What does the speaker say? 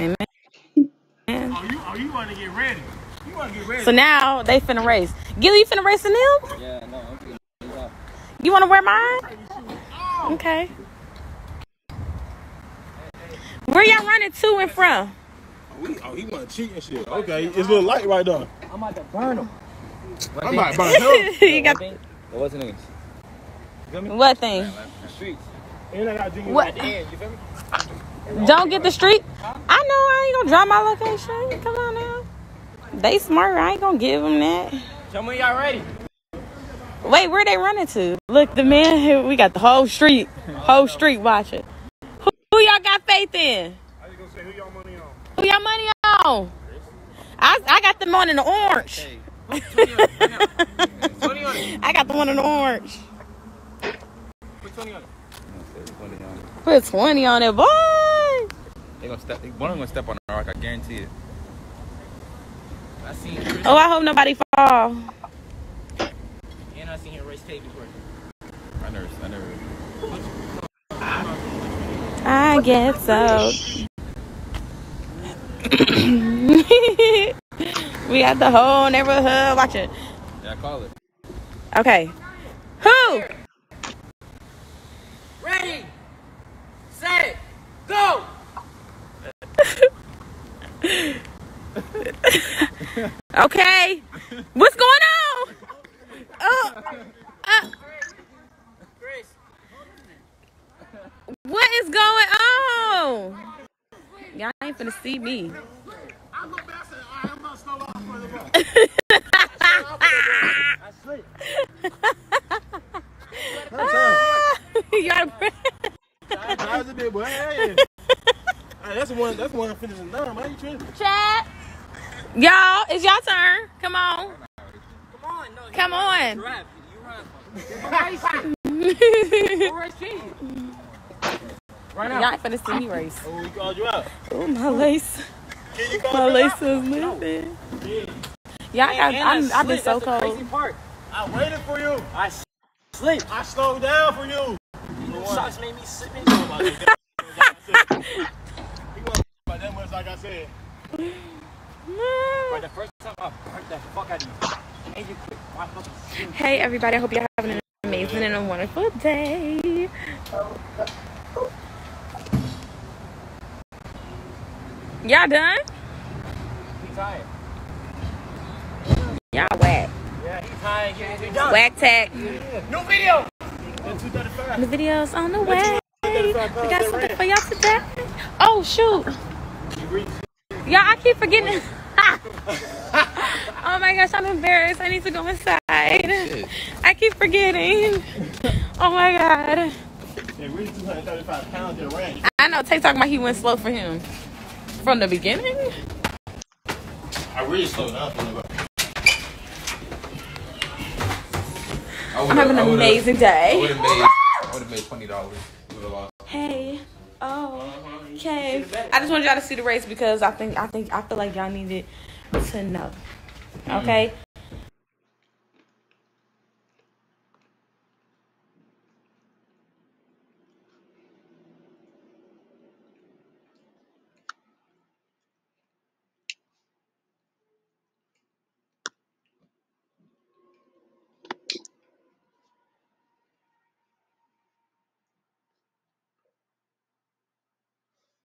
Amen. Oh, you, oh, you want to get ready? You want to get ready? So now they finna race. Gilly, you finna race in them? Yeah, no, I'm getting. You wanna wear mine? Oh. Okay. Where y'all running to and from? Oh, he, oh, want to cheat and shit. Okay, it's a little light right there. I'm about to burn them. I'm about to burn him. you got What was the niggas? what thing? The streets. And I got drinking What? at the end. You feel me? Don't get the street. I know I ain't gonna drop my location. Come on now. They smart. I ain't gonna give them that. Tell me y'all ready. Wait, where they running to? Look, the man here. We got the whole street, whole street watching. Who, who y'all got faith in? I was going to say, who y'all money on? Who y'all money on? I I got the one in the orange. Twenty on it. I got the one in the orange. Put twenty on it. Put twenty on it, boy. They gonna step. One of them gonna step on the rock. I guarantee it. I seen. Oh, I hope nobody fall. And I seen him race tape before. I never. I never. I guess so. we got the whole neighborhood watching. Yeah, I call it. Okay. Who? Ready, set, go. Okay. What's going on? Oh, uh, what is going on? Y'all ain't finna see me. I look back and said, all right, I'm not slow off for the I sleep. Y'all- I was a bit, boy. Hey, hey, that's one. That's one finishing down. Why you tripping? Chat. Y'all, it's y'all turn. Come on. Come on, no. Come on. You rap. You rap. Right now. Y'all ain't finna see me race. Oh, we called you out. Oh, my lace. Can you call My lace out? is moving. Yeah. Y'all got, I I'm, I've been so That's the crazy cold. part. I waited for you. I s- sleep. I slowed down for you. Socks made me slip in. He wasn't about that much, like I said. Right, the first time I burnt the fuck out of you. And you quit. My fucking shit. Hey, everybody. I hope you're having an amazing and a wonderful day. Y'all done? He tired. Y'all whack. Yeah, he tired. It done. Whack tag. New video. 235. The video's on the way. We got something for y'all today. Oh, shoot. You reached. Y'all, I keep forgetting. oh my gosh, I'm embarrassed. I need to go inside. I keep forgetting. Oh my god. They reached 235 pounds that ran. I know Tay talking about he went slow for him. From the beginning? I really slowed down for the I'm having an amazing day. would have made. I would have made twenty dollars. Would have lost. Hey. Oh. Okay. I just wanted y'all to see the race because I think I think I feel like y'all needed to know. Okay.